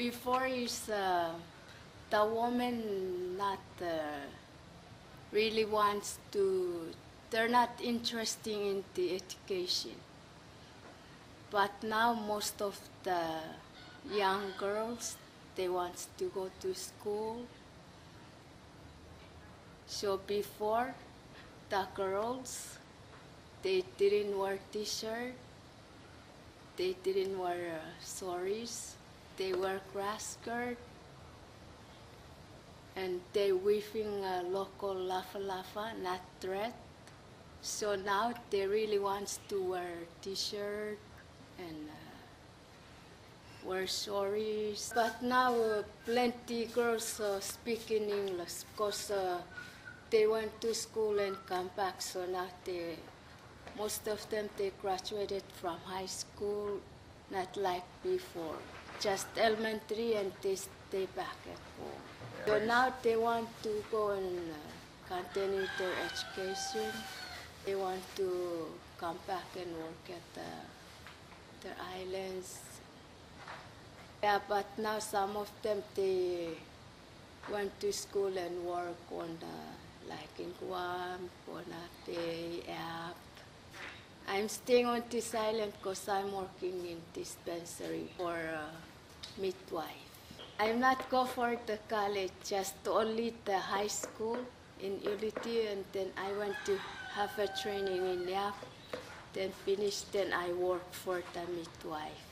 before is uh, the woman not uh, really wants to they're not interested in the education. But now most of the young girls they want to go to school. So before the girls they didn't wear t-shirt. They didn't wear uh, they wear grass skirt and they weaving a local lafa lafa, not thread. So now they really wants to wear t-shirt and uh, wear saris. But now uh, plenty girls uh, speak in English because uh, they went to school and come back. So now they, most of them they graduated from high school, not like before just elementary and they stay back at home. So now they want to go and uh, continue their education. They want to come back and work at the, the islands. Yeah, but now some of them they went to school and work on the, like in Guam, Bonate. I'm staying on this island because I'm working in dispensary for uh, midwife. I'm not go for the college, just only the high school in Ulithi, and then I went to have a training in Yap. Then finished, then I work for the midwife.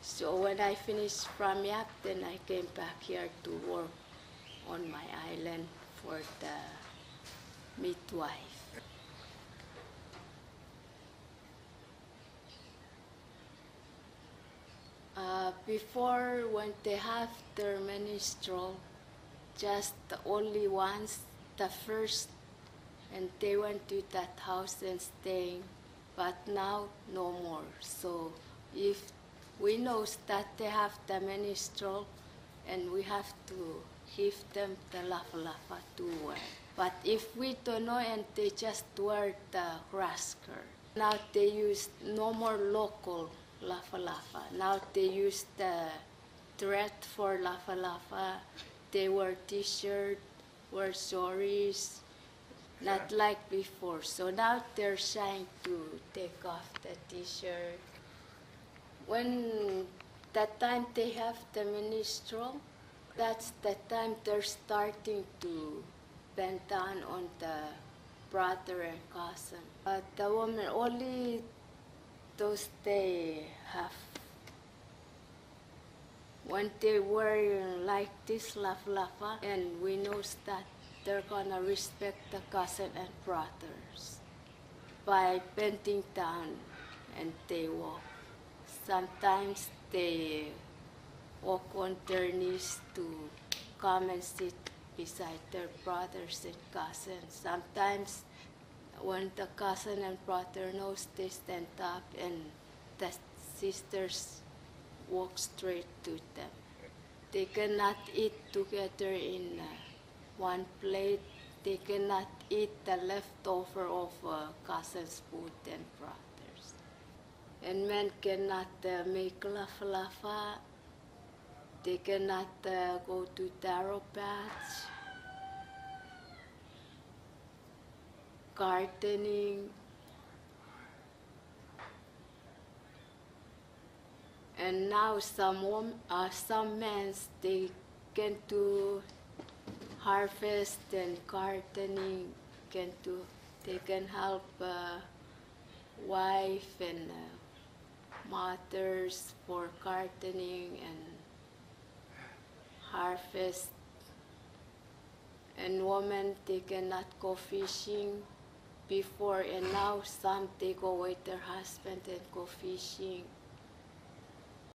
So when I finished from Yap, then I came back here to work on my island for the midwife. Uh, before, when they have their menstrual, just the only ones, the first, and they went to that house and staying, but now no more. So if we know that they have the menstrual, and we have to give them the lafa lafa uh, to wear. But if we don't know and they just wear the grass skirt, now they use no more local Lafa Lafa. Now they use the thread for Lafa Lafa. They wear t-shirt, wear saris, not like before. So now they're trying to take off the t-shirt. When that time they have the menstrual, that's the time they're starting to bend down on the brother and cousin. But the woman only those they have. When they were like this laugh lafa and we know that they're gonna respect the cousin and brothers by bending down and they walk. Sometimes they walk on their knees to come and sit beside their brothers and cousins. Sometimes when the cousin and brother knows they stand up and the sisters walk straight to them. They cannot eat together in uh, one plate. They cannot eat the leftover of uh, cousin's food and brothers. And men cannot uh, make lafa lafa. They cannot uh, go to taro patch gardening, and now some wom- uh, some men they can do harvest and gardening can do they can help uh, wife and uh, mothers for gardening and harvest. And women they cannot go fishing before and now some they go with their husband and go fishing